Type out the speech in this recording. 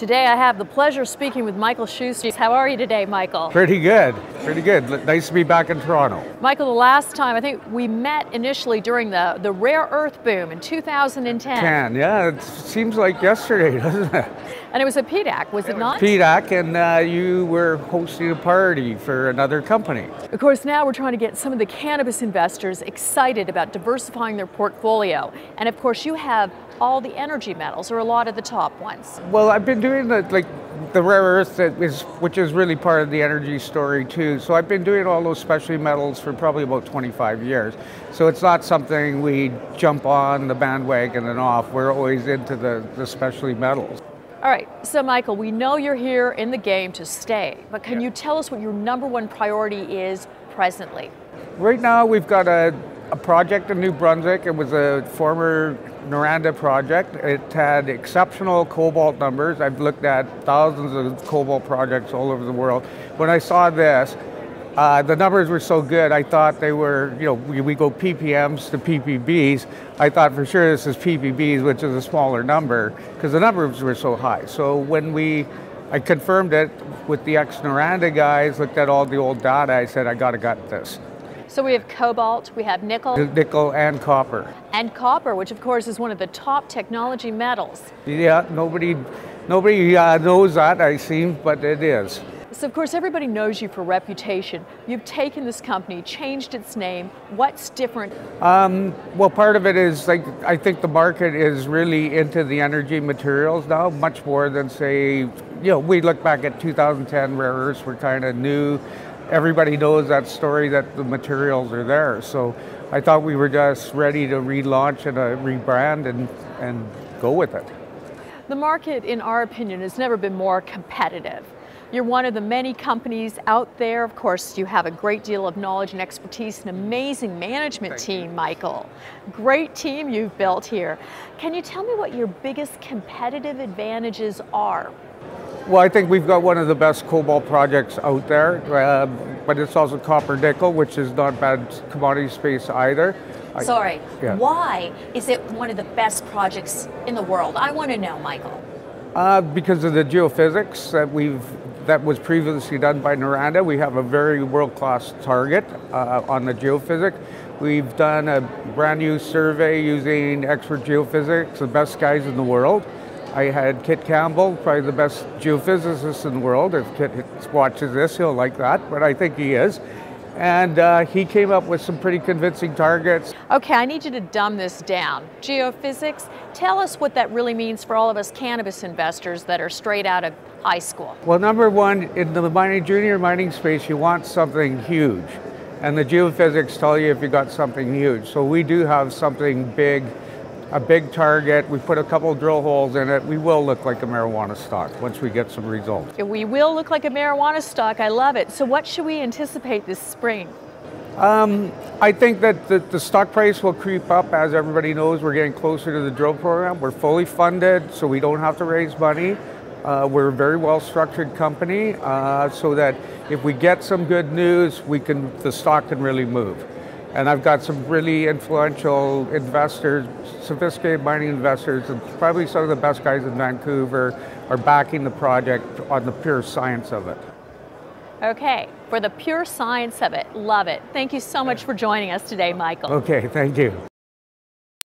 Today I have the pleasure of speaking with Michael Schuss. How are you today, Michael? Pretty good, pretty good. Nice to be back in Toronto. Michael, the last time I think we met initially during the, the rare earth boom in 2010. Can, yeah, it seems like yesterday, doesn't it? And it was at PDAC, was it, not? PDAC, and uh, you were hosting a party for another company. Of course, now we're trying to get some of the cannabis investors excited about diversifying their portfolio. And of course, you have all the energy metals, or a lot of the top ones. Well, I've been doing the like the rare earth that is, which is really part of the energy story too. So I've been doing all those specialty metals for probably about 25 years. So it's not something we jump on the bandwagon and off. We're always into the, the specialty metals. All right, so Michael, we know you're here in the game to stay, but can yeah. you tell us what your number one priority is presently? Right now, we've got a, a project in New Brunswick. It was a former Noranda project. It had exceptional cobalt numbers. I've looked at thousands of cobalt projects all over the world. When I saw this, uh, the numbers were so good, I thought they were, you know, we, we, go ppms to ppbs. I thought for sure this is ppbs, which is a smaller number, because the numbers were so high. So when we, I confirmed it with the ex-Noranda guys, looked at all the old data, I said, I gotta get this. So we have cobalt, we have nickel. Nickel and copper. And copper, which of course is one of the top technology metals. Yeah, nobody, nobody uh, knows that, I seem, but it is. So of course everybody knows you for reputation. You've taken this company, changed its name. What's different? Um, well, part of it is like I think the market is really into the energy materials now, much more than say, you know, we look back at 2010 rare earths were kind of new everybody knows that story that the materials are there. So I thought we were just ready to relaunch and uh, rebrand and, and go with it. The market, in our opinion, has never been more competitive. You're one of the many companies out there. Of course, you have a great deal of knowledge and expertise, an amazing management Thank team, you. Michael. Great team you've built here. Can you tell me what your biggest competitive advantages are? Well, I think we've got one of the best cobalt projects out there, uh, but it's also copper nickel, which is not bad commodity space either. Sorry, yeah. why is it one of the best projects in the world? I want to know, Michael. Uh, because of the geophysics that we've that was previously done by Noranda. We have a very world-class target uh, on the geophysics. We've done a brand new survey using expert geophysics, the best guys in the world. I had Kit Campbell, probably the best geophysicist in the world. If Kit watches this, he'll like that, but I think he is. And uh, he came up with some pretty convincing targets. Okay, I need you to dumb this down. Geophysics, tell us what that really means for all of us cannabis investors that are straight out of high school. Well, number one, in the mining, junior mining space, you want something huge. And the geophysics tell you if you got something huge. So we do have something big a big target. We put a couple drill holes in it. We will look like a marijuana stock once we get some results. We will look like a marijuana stock. I love it. So what should we anticipate this spring? Um, I think that the, the, stock price will creep up. As everybody knows, we're getting closer to the drill program. We're fully funded, so we don't have to raise money. Uh, we're a very well structured company, uh, so that if we get some good news, we can the stock can really move. And I've got some really influential investors, sophisticated mining investors, and probably some of the best guys in Vancouver are backing the project on the pure science of it. Okay, for the pure science of it, love it. Thank you so much for joining us today, Michael. Okay, thank you.